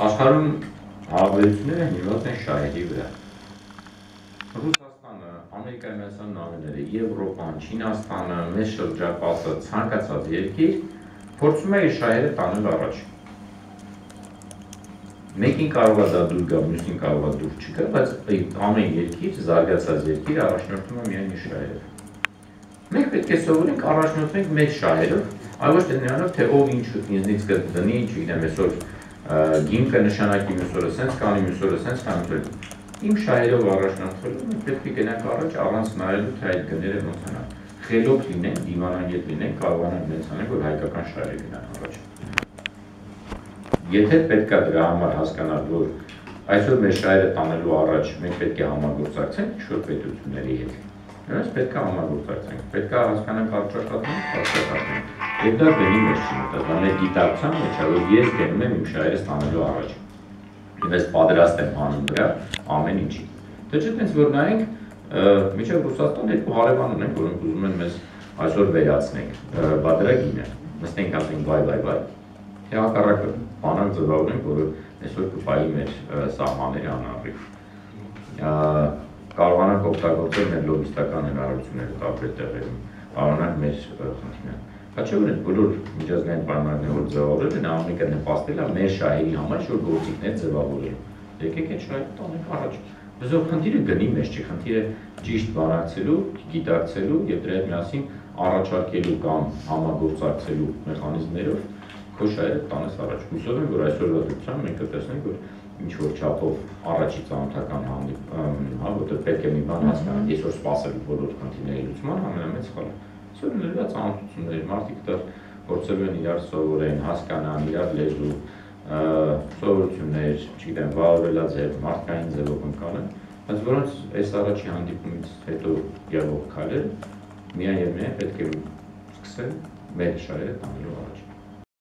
Աշխարհում հարաբերությունները հիմնված են շահերի վրա։ Ռուսաստանը, Ամերիկայի Միացյալ Նահանգները, Եվրոպան, Չինաստանը, մեծ շրջապատը, ցանկացած երկիր փորձում է իր շահերը տանել առաջ։ Մեկին կարող է դա դուր գա, մյուսին կարող է դուր չգա, բայց ամեն երկիր, զարգացած երկիր առաջնորդում է միայն իր շահերով։ Մենք պետք է սովորենք առաջնորդենք մեծ շահերով, այլ ոչ թե նրանով, թե ով ինչ ինձնից կդնի, չգիտեմ, այսօր գինքը նշանակի մյուս օրը սենց կանի, մյուս օրը սենց կանի, իմ շահերով առաջնորդվելու մենք պետք է գնանք առաջ առանց նայելու թե այդ գները ոնց են։ Խելոք լինեն, դիվանագետ լինեն, կարողանան մեծ անել, որ հայկական շահերը գնան առաջ։ Եթե պետք է դրա համար հասկանալ, որ այսօր մեր շահերը տանելու առաջ մենք պետք է համագործակցենք ինչ-որ պետությունների հետ։ Նրանց պետք է համագործակցենք, պետք է հասկանանք արժեքատունը, արժեքատունը։ Եվ դա գնի մեջ դա մեր գիտակցության մեջ է, որ ես գնում եմ իմ շահերը ստանալու առաջ եւ ես պատրաստ եմ անում դրա ամեն ինչի։ Դե չէ՞ տենց որ նայենք միջև Ռուսաստան երկու հարևան ունենք, որոնք ուզում են մեզ այսօր վերացնենք, բա դրա գինը։ Նստենք ասենք բայ բայ բայ։ Թե հակառակը բանակ ձևավորենք, որը այսօր կփայի մեր սահմանների անառիվ։ Կարողանանք օգտագործել մեր լոբիստական հնարավորությունները տարբեր տեղերում, կարողանանք մեր խնդիրները Հա չէ՞ որ բոլոր միջազգային պայմանները որ ձևավորել են, ամենը նպաստել է մեր շահերի համար շուտ գործիքներ ձևավորել։ Եկեք այդ շահերը տանենք առաջ։ Բզով խնդիրը գնի մեջ չի, խնդիրը ճիշտ բանակցելու, գիտակցելու եւ դրա հետ միասին առաջարկելու կամ համագործակցելու մեխանիզմներով քո շահերը տանես առաջ։ Հուսով եմ, որ այսօրվա դեպքում մենք կտեսնենք, որ ինչ որ չափով առաջի ծանոթական հանդիպ, հա, որտեղ պետք է մի բան հասկանան, այսօր սпасել բոլոր քննիների լուծման ամենամեծ խորը։ Այսօր ներվա ծանոթությունների մարդիկ դա փորձելու են իրար սովորեն, հասկանան իրար լեզու, սովորություններ, չգիտեմ, վարվելաձև, մարդկային ձևով ընկալեն, բայց որոնց այս առաջի հանդիպումից հետո եղող քայլերը միայն եւ միայն պետք է սկսել մեր շարերը տանելու առաջ։